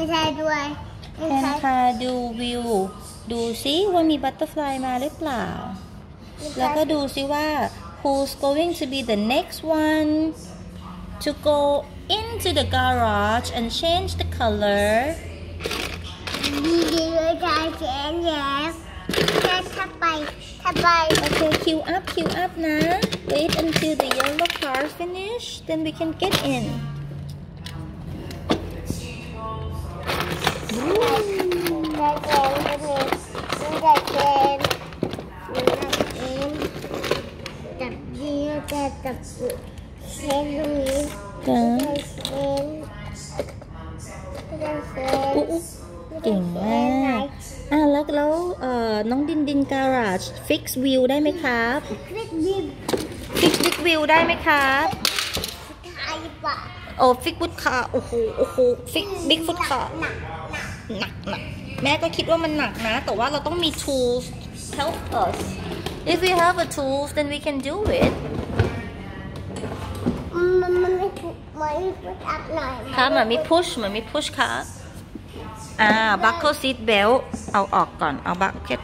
ไม่ใช่ด้วย แทนค่ะดูวิว ดูซิว่ามีบัตเตอร์ฟลายมาหรือเปล่า แล้วก็ดูซิว่า who's going to be the next one to go into the garage and change the color ดีดีเลยจะเขียนแล้วถ้าถ้าไปถ้าไป Okay queue up queue up นะ wait until the yellow car finish then we can get in จะจับเขียนตรงนี้จ้ะเขียนจะเขียนเก่งมากอะแล้วแล้วเอ่อ น้องดินดิน garage fix wheel ได้ไหมครับคลิกดิบ fix big wheel ได้ไหมครับไทยปะโอ้ fix foot car โอ้โห โอ้โห fix big foot car หนักหนักหนักหนักแม่ก็คิดว่ามันหนักนะ แต่ว่าเราต้องมี tools help us if we have a tools then we can do it ค่อครับเหมือนมีพุชเหมือนมีพุชค่ะอ่าบัคเกิลซีทเบลเอาออกก่อนเอาบัคเก็ต